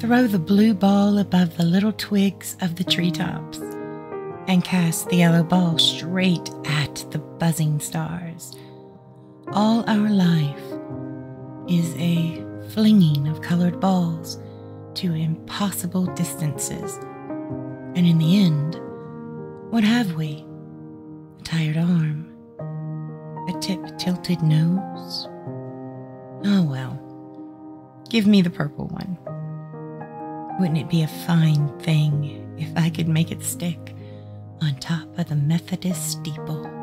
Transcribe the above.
throw the blue ball above the little twigs of the treetops and cast the yellow ball straight at the buzzing stars. All our life is a flinging of colored balls to impossible distances. And in the end, what have we? A tired arm, a tip tilted nose. Oh well, give me the purple one. Wouldn't it be a fine thing if I could make it stick on top of the Methodist steeple?